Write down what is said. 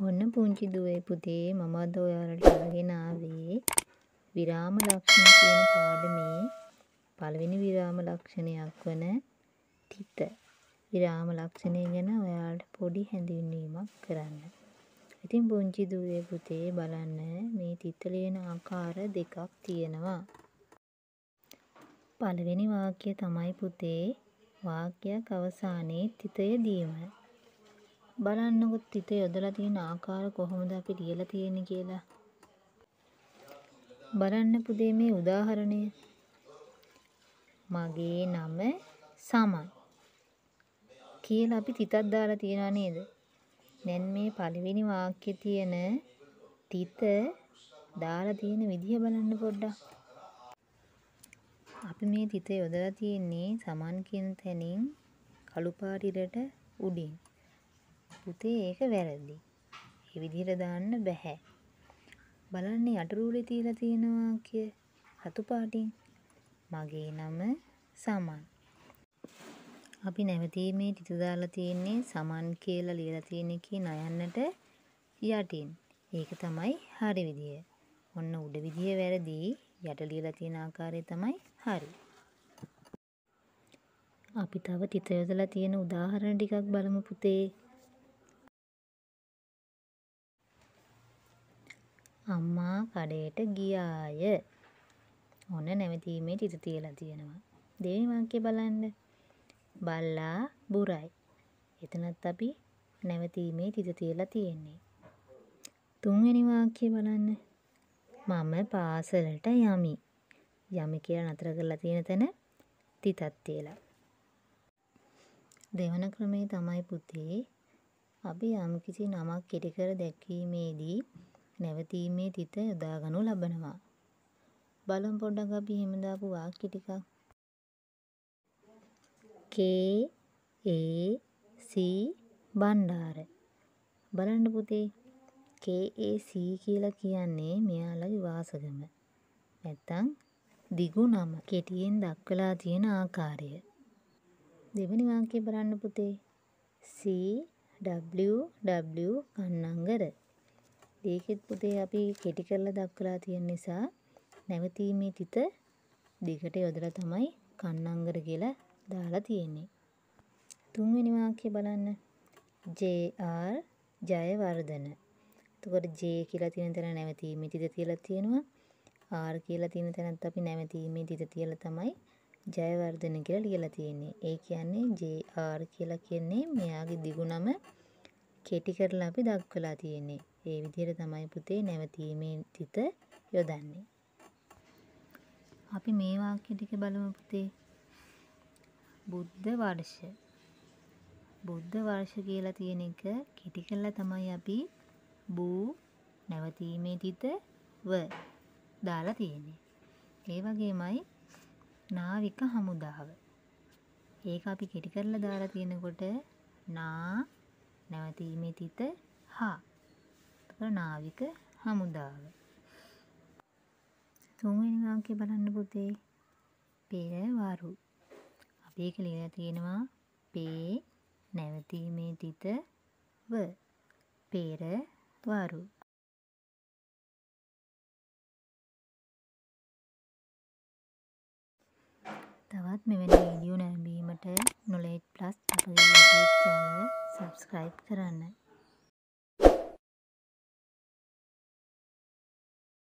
ඔන්න පුංචි දුවේ පුතේ මම අද ඔයාලට අරගෙන ආවේ විරාම ලක්ෂණ කියන පාඩමේ පළවෙනි විරාම ලක්ෂණයක් වන තිත. විරාම ලක්ෂණය ගැන ඔයාලට පොඩි හැඳින්වීමක් කරන්න. ඉතින් පුංචි දුවේ පුතේ බලන්න මේ තිත ලියන ආකාර දෙකක් තියෙනවා. පළවෙනි වාක්‍යය තමයි පුතේ වාක්‍යයක් අවසානයේ තිතය දීම. බලන්නකො තිත යොදලා තියෙන ආකාර කොහොමද අපි ලියලා තියෙන්නේ කියලා. බලන්න පුතේ මේ උදාහරණය. මගේ නම සමන් කියලා අපි තිතක් දාලා තියනවා නේද? දැන් මේ පළවෙනි වාක්‍යයේ තියෙන තිත දාලා තියෙන විදිහ බලන්න පොඩ්ඩක්. අපි මේ තිත යොදලා තියෙන්නේ සමන් කියන තැනින් කළු පාට ඉරට උඩින්. පුතේ ඒක වැරදි. ඒ විදිහට දාන්න බෑ. බලන්න යටරූලේ තියලා තියෙන වාක්‍ය රතු පාටින්. මගේ නම සමන්. අපි නැවතීමේ තිත දාලා තියෙන්නේ සමන් කියලා ලියලා තියෙන එකේ නයන්නට යටින්. ඒක තමයි හරි විදිය. ඔන්න උඩ විදිය වැරදි. යට ලියලා තියෙන ආකාරය තමයි හරි. අපි තව තිත යොදලා තියෙන උදාහරණ ටිකක් බලමු පුතේ. අම්මා කඩේට ගියාය. ඔන්න නැවතීමේ තිත තියලා තියෙනවා. දෙවෙනි වාක්‍යය බලන්න. බල්ලා බුරයි. එතනත් අපි නැවතීමේ තිත තියලා තියෙන්නේ. තුන්වෙනි වාක්‍යය බලන්න. මම පාසලට යමි. යමි කියලා නතර කරලා තියෙන තැන තිතක් තියලා. දෙවන ක්‍රමේ තමයි පුතේ අපි යම්කිසි නමක් කෙටි කර දැක්වීමේදී නැවතීමේ තිත යොදා ගනු ලබනවා. බලමු පොඩ්ඩක් අපි එහෙම දාපු වාක්‍ය ටිකක්. K A C Bandara. බලන්න පුතේ KAC කියලා කියන්නේ මෙයාලගේ වාසගම. නැත්තම් දිගු නම කෙටියෙන් දක්වලා තියෙන ආකාරය. දෙවෙනි වාක්‍යය බලන්න පුතේ. C W W Kannangara. ඒකෙත් පුතේ අපි කෙටි කරලා දක්වලා තියෙන නිසා නැවතීමේ තිත දිගට යොදලා තමයි කන්නංගර කියලා දාලා තියෙන්නේ. තුන්වෙනි වාක්‍යය බලන්න. JR ජයවර්ධන. එතකොට J කියලා තියෙන තැන නැවතීමේ තිත තියලා තියෙනවා. R කියලා තියෙන තැනත් අපි නැවතීමේ තිත තියලා තමයි ජයවර්ධන කියලා ලියලා තියෙන්නේ. ඒ කියන්නේ JR කියලා කියන්නේ මෙයාගේ දිගු නම කෙටි කරලා අපි දක්වලා තියෙන්නේ. ඒ විදිහට තමයි පුතේ නැවතීමේ තිත යොදන්නේ. අපි මේ වාක්‍ය ටික බලමු පුතේ. බුද්ධ වර්ෂ. බුද්ධ වර්ෂ කියලා තියෙන එක කෙටි කරලා තමයි අපි බූ නැවතීමේ තිත ව දාලා තියෙන්නේ. ඒ වගේමයි නාවික හමුදාව. ඒක අපි කෙටි කරලා දාලා තියෙනකොට නා නැවතීමේ තිත හා නාවික හමුදාව. තුන්වෙනි වාක්‍යය බලන්න පුතේ. පෙරවරු. අපි ඒක ලියලා තියෙනවා පේ නැවතීමේ තිත ව. පෙරවරු. තවත් මෙවැනි වීඩියෝ නැරඹීමට නොලේට් ප්ලස් අපගේ YouTube channel සබස්ක්‍රයිබ් කරන්න.